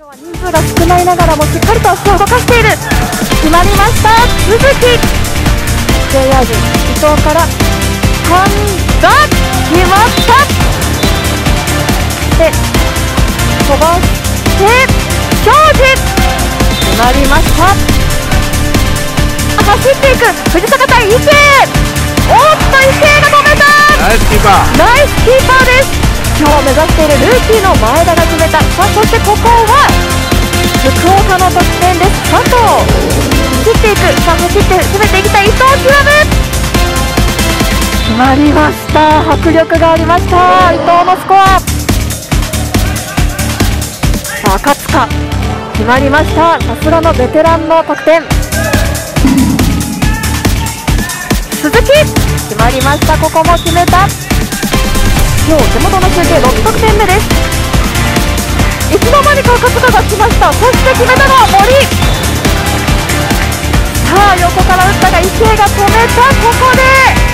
今日は人数が少ないながらもしっかりと足を動かしている。決まりました。鈴木。JR 伊藤から。ハンが決まった。で飛ばして。庄司決まりました。走っていく。藤坂対池江。おっと池江が止めた。ナイスキーパー。ナイスキーパーです。今日目指しているルーキーの前田が決めた福岡の得点です佐藤走っていくさあ走って攻めていきたい伊藤極決まりました迫力がありました伊藤のスコアさあ勝つか決まりました。さすがのベテランの得点。鈴木決まりました。ここも決めた。今日手元の集計6得点目です。たが池江が止めたここで